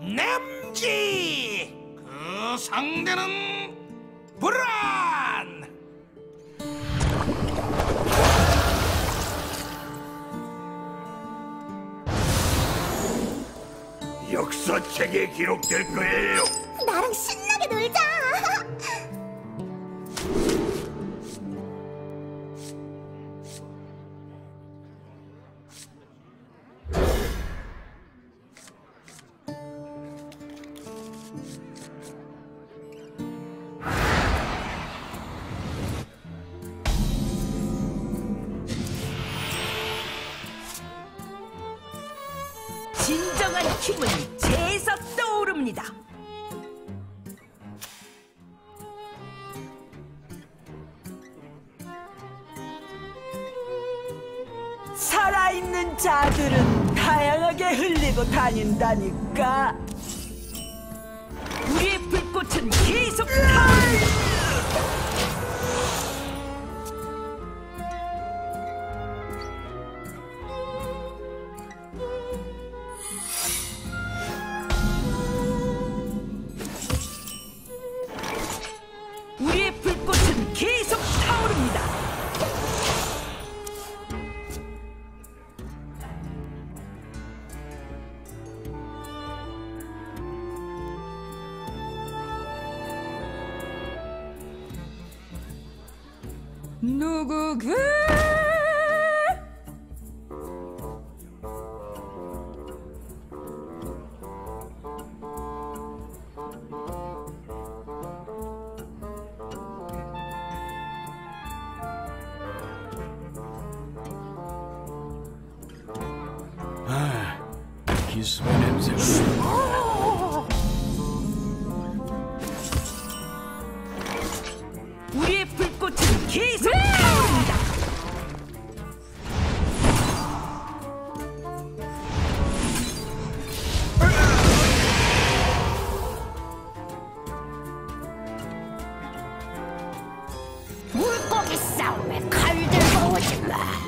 남지 그 상대는 브란 역사책에 기록될 거예요. 나랑 신나게 놀자. 진정한 힘은 재에서 떠오릅니다. 살아있는 자들은 다양하게 흘리고 다닌다니까. 우리의 불꽃은 계속 계속 타오릅니다. 누구게? 기습의 냄새가 우리의 불꽃은 타오릅니다. 물고기 싸움에 칼 들고 오지 마.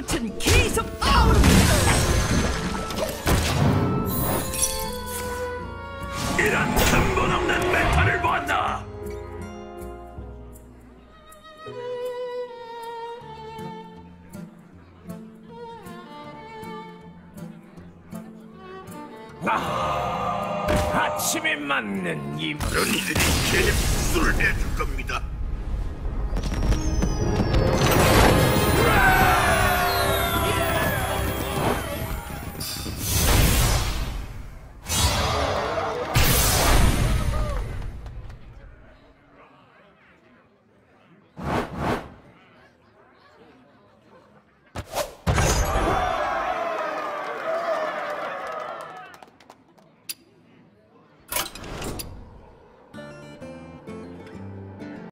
불꽃은 계속 타오릅니다. 이런 근본 없는 메탈을 보았나? 아침에 맞는 이 그런 이들이 제 복수를 해줄 겁니다.